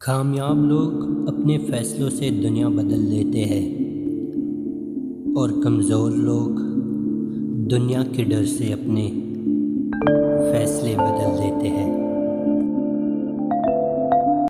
कामयाब लोग अपने फ़ैसलों से दुनिया बदल लेते हैं और कमज़ोर लोग दुनिया के डर से अपने